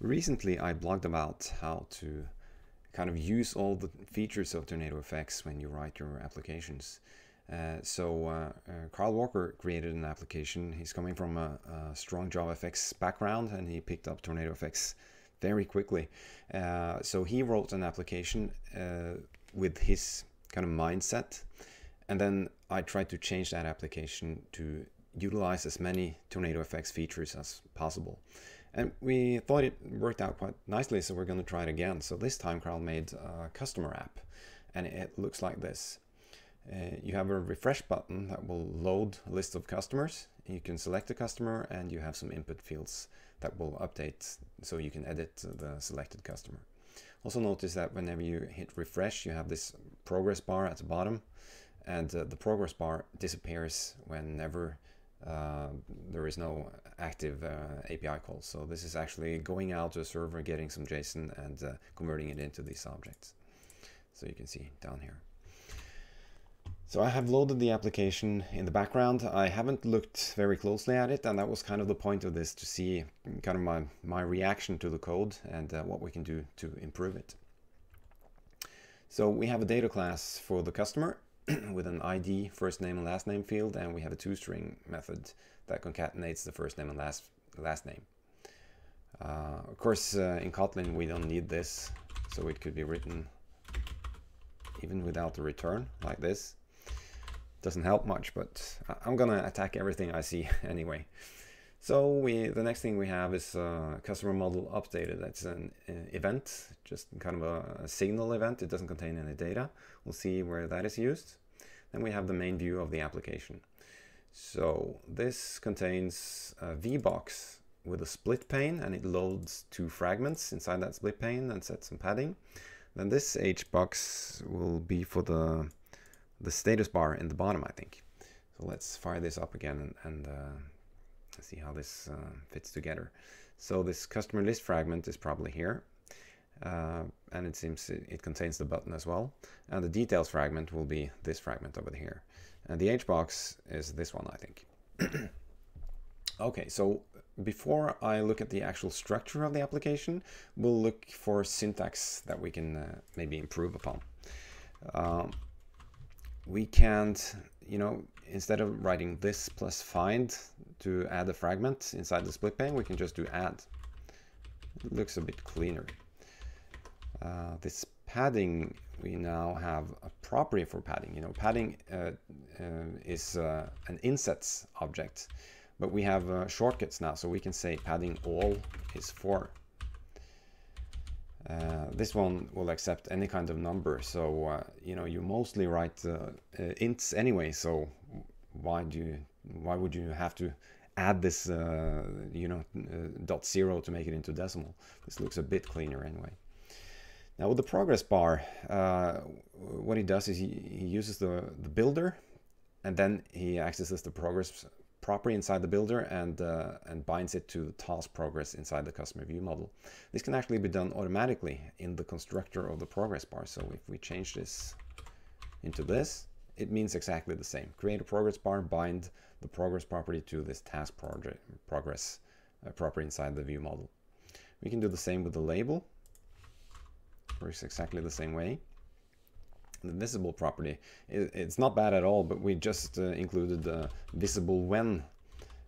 Recently, I blogged about how to kind of use all the features of Tornado TornadoFX when you write your applications. Uh, so uh, uh, Carl Walker created an application. He's coming from a, a, strong JavaFX background and he picked up Tornado TornadoFX very quickly. Uh, so he wrote an application uh, with his kind of mindset. And then I tried to change that application to utilize as many Tornado TornadoFX features as possible. And we thought it worked out quite nicely, so we're going to try it again. So this time Carl made a customer app, and it looks like this. Uh, you have a refresh button that will load a list of customers. You can select a customer, and you have some input fields that will update, so you can edit the selected customer. Also notice that whenever you hit refresh, you have this progress bar at the bottom, and uh, the progress bar disappears whenever uh, there is no active uh, API call. So this is actually going out to a server, getting some JSON and uh, converting it into these objects. So you can see down here. So I have loaded the application in the background. I haven't looked very closely at it, and that was kind of the point of this to see kind of my, my reaction to the code and uh, what we can do to improve it. So we have a data class for the customer, with an ID, first name and last name field, and we have a toString method that concatenates the first name and last, last name. Uh, of course, uh, in Kotlin, we don't need this, so it could be written even without the return, like this. Doesn't help much, but I'm gonna attack everything I see anyway. So we, the next thing we have is uh, customer model updated. That's an uh, event, just kind of a, a, signal event. It doesn't contain any data. We'll see where that is used. Then we have the main view of the application. So this contains a VBox with a split pane and it loads two fragments inside that split pane and sets some padding. Then this HBox will be for the, the status bar in the bottom, I think. So let's fire this up again and, and uh, see how this uh, fits together. So this customer list fragment is probably here. Uh, and it seems it, contains the button as well. And the details fragment will be this fragment over here. And the HBox is this one, I think. okay, so before I look at the actual structure of the application, we'll look for syntax that we can uh, maybe improve upon. Um, we can't, you know, instead of writing this plus find to add a fragment inside the split pane, we can just do add. It looks a bit cleaner. Uh, this padding, we now have a property for padding. You know, padding uh, uh, is uh, an insets object, but we have uh, shortcuts now, so we can say padding all is 4. Uh, this one will accept any kind of number, so you know you mostly write ints anyway. So why do you, why would you have to add this you know dot zero to make it into decimal? This looks a bit cleaner anyway. Now with the progress bar, uh, what he does is he, he uses the, the builder and then he accesses the progress property inside the builder and, uh, and binds it to the task progress inside the customer view model. This can actually be done automatically in the constructor of the progress bar. So if we change this into this, it means exactly the same. Create a progress bar, bind the progress property to this task project progress uh, property inside the view model. We can do the same with the label works exactly the same way. The visible property, it's not bad at all, but we just uh, included the visible when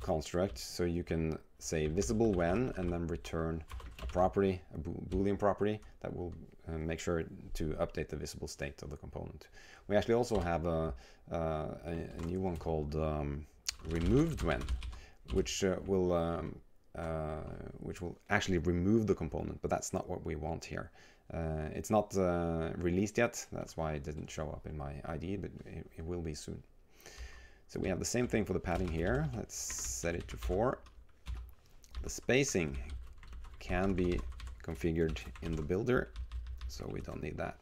construct. So you can say visible when and then return a property, a boolean property that will uh, make sure to update the visible state of the component. We actually also have a, uh, a new one called um, removed when, which uh, will um, uh, which will actually remove the component, but that's not what we want here. Uh, it's not uh, released yet, that's why it didn't show up in my IDE, but it, it, will be soon. So we have the same thing for the padding here. Let's set it to 4. The spacing can be configured in the builder, so we don't need that.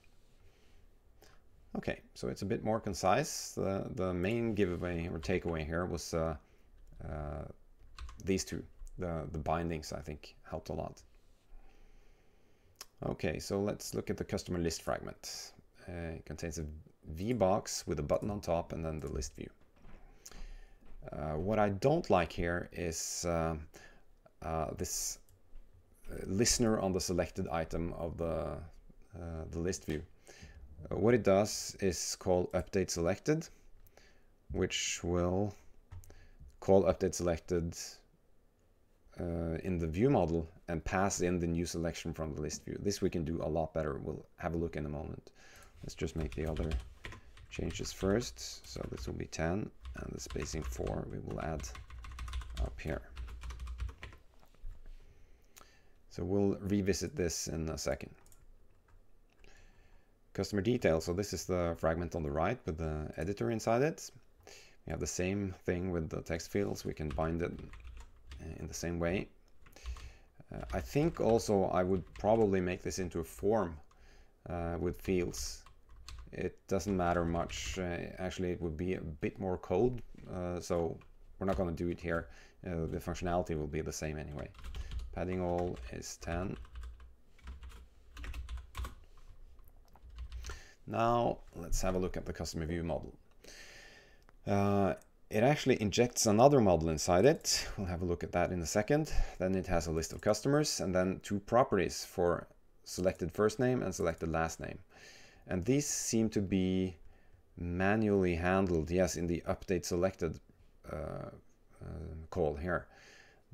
Okay, so it's a bit more concise. The, the main giveaway or takeaway here was uh, uh, these two. The, the bindings, I think, helped a lot. Okay, so let's look at the customer list fragment. Uh, it contains a VBox with a button on top and then the list view. Uh, what I don't like here is uh, uh this listener on the selected item of the, uh, the list view. Uh, what it does is call update selected, which will call update selected uh, in the view model and pass in the new selection from the list view. This we can do a lot better. We'll have a look in a moment. Let's just make the other changes first. So this will be 10 and the spacing 4 we will add up here. So we'll revisit this in a second. Customer details. So this is the fragment on the right with the editor inside it. We have the same thing with the text fields. We can bind it uh, in the same way. Uh, I think also I would probably make this into a form uh, with fields. It doesn't matter much. Uh, actually, it would be a bit more code, uh, so we're not going to do it here. Uh, the functionality will be the same anyway. Padding all is 10. Now let's have a look at the customer view model. Uh, it actually injects another model inside it. We'll have a look at that in a second. Then it has a list of customers and then two properties for selected first name and selected last name. And these seem to be manually handled, yes, in the update selected uh, uh, call here.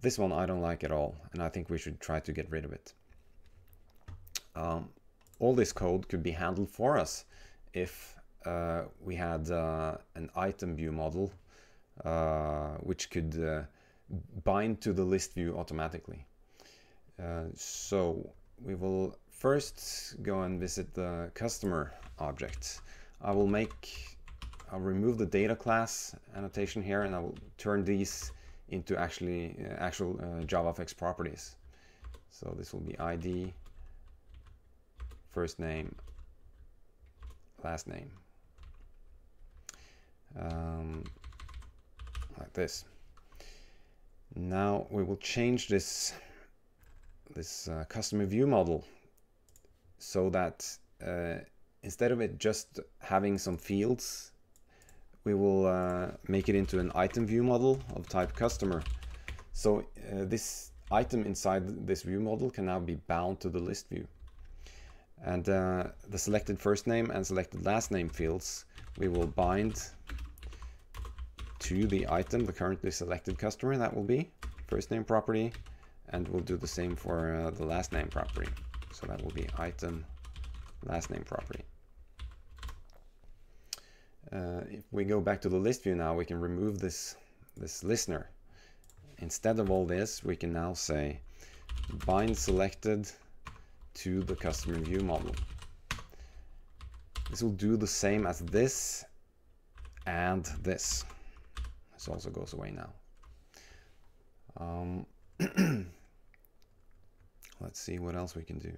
This one I don't like at all, and I think we should try to get rid of it. Um, all this code could be handled for us if uh, we had uh, an item view model which could uh, bind to the list view automatically. Uh, so we will first go and visit the customer object. I will make, I'll remove the data class annotation here and I will turn these into actually uh, actual uh, JavaFX properties. So this will be ID, first name, last name. Um, like this. Now we will change this this uh, customer view model so that uh, instead of it just having some fields, we will uh, make it into an item view model of type customer. So uh, this item inside this view model can now be bound to the list view. And uh, the selected first name and selected last name fields we will bind to the item, the currently selected customer, that will be first name property, and we'll do the same for uh, the last name property. So that will be item last name property. Uh, if we go back to the list view now, we can remove this, this listener. Instead of all this, we can now say bind selected to the customer view model. This will do the same as this and this. This also goes away now. Um, let's see what else we can do.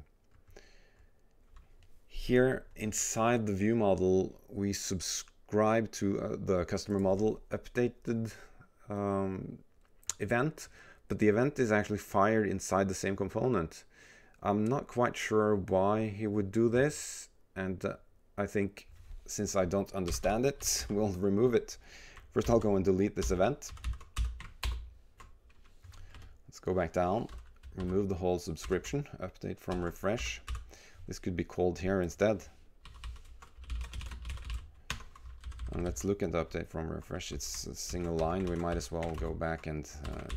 Here inside the view model, we subscribe to uh, the customer model updated um, event, but the event is actually fired inside the same component. I'm not quite sure why he would do this, and uh, I think since I don't understand it, we'll remove it. First I'll go and delete this event. Let's go back down, remove the whole subscription, update from refresh. This could be called here instead. And let's look at the update from refresh. It's a single line. We might as well go back and uh,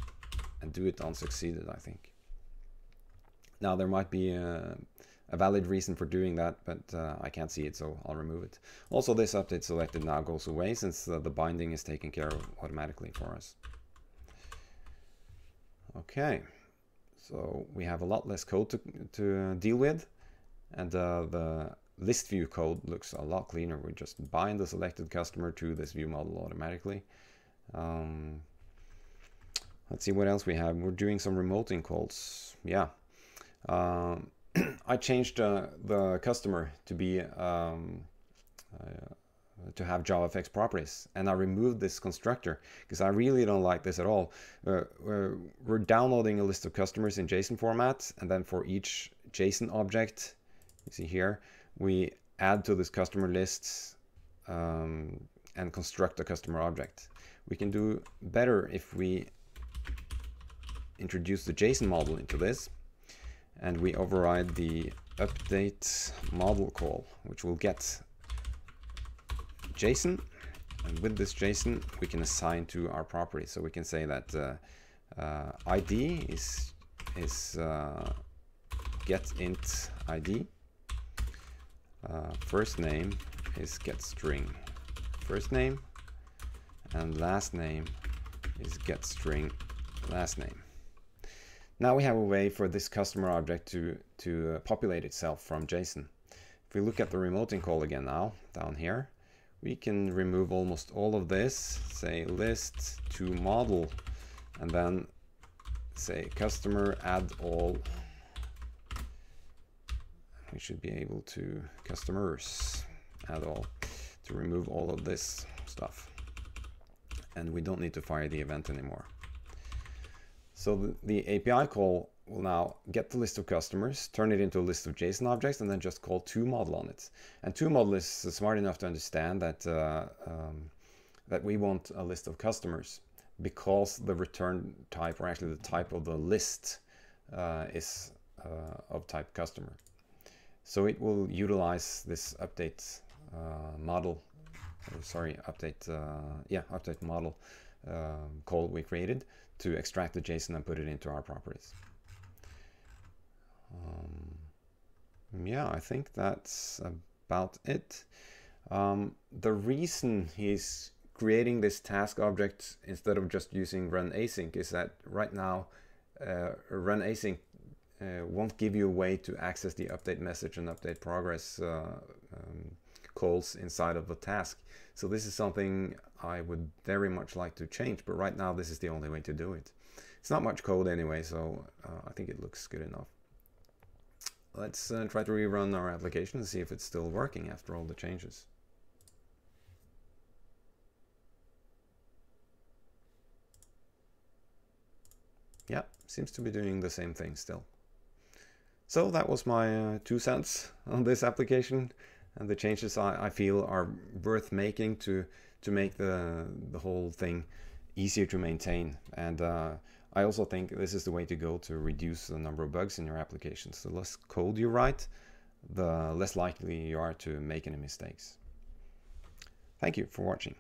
and do it on succeeded, I think. Now there might be a, a valid reason for doing that, but uh, I can't see it, so I'll remove it. Also, this update selected now goes away since uh, the binding is taken care of automatically for us. Okay, so we have a lot less code to, to deal with, and uh, the list view code looks a lot cleaner. We just bind the selected customer to this view model automatically. Um, let's see what else we have. We're doing some remoting calls. Yeah. Um, I changed uh, the customer to be um, uh, to have JavaFX properties, and I removed this constructor because I really don't like this at all. Uh, we're, we're, downloading a list of customers in JSON format, and then for each JSON object, you see here, we add to this customer list um, and construct a customer object. We can do better if we introduce the JSON model into this and we override the update model call, which will get JSON. And with this JSON, we can assign to our property. So we can say that uh, uh, ID is is uh, get int ID. Uh, first name is get string first name, and last name is get string last name. Now we have a way for this customer object to, to uh, populate itself from JSON. If we look at the remoting call again now, down here, we can remove almost all of this, say list to model, and then say customer add all. We should be able to customers add all to remove all of this stuff. And we don't need to fire the event anymore. So the, API call will now get the list of customers, turn it into a list of JSON objects, and then just call toModel on it. And toModel is smart enough to understand that uh, um, that we want a list of customers because the return type, or actually the type of the list, uh, is uh, of type customer. So it will utilize this update uh, model, sorry, update, uh, yeah, update model um, call we created to extract the JSON and put it into our properties. Um, yeah, I think that's about it. Um, the reason he's creating this task object instead of just using run async is that right now uh, run async uh, won't give you a way to access the update message and update progress uh, um, calls inside of the task. So this is something I would very much like to change, but right now this is the only way to do it. It's not much code anyway, so uh, I think it looks good enough. Let's uh, try to rerun our application and see if it's still working after all the changes. Yeah, seems to be doing the same thing still. So that was my uh, two cents on this application and the changes I, I feel are worth making to to make the the whole thing easier to maintain. And uh, I also think this is the way to go to reduce the number of bugs in your applications. The less code you write, the less likely you are to make any mistakes. Thank you for watching.